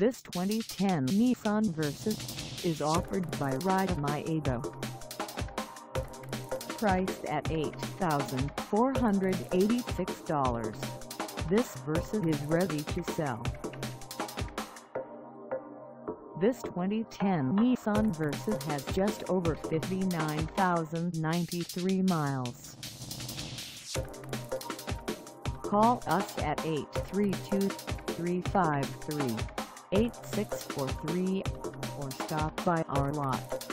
This 2010 Nissan Versa is offered by Ride My Auto. Priced at $8,486, this Versa is ready to sell. This 2010 Nissan Versa has just over 59,093 miles. Call us at 832-353-8643 or stop by our lot.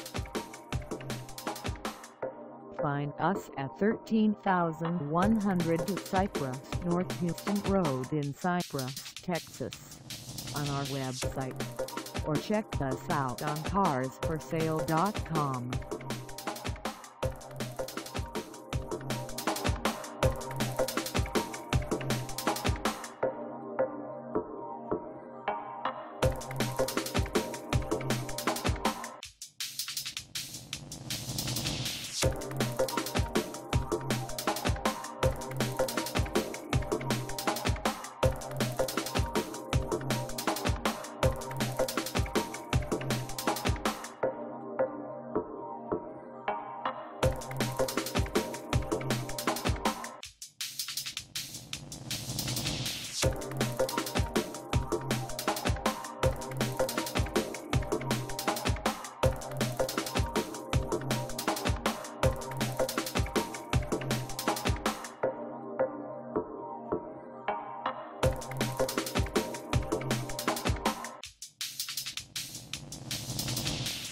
Find us at 13100 Cypress North Houston Road in Cypress, Texas on our website or check us out on carsforsale.com.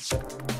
Thank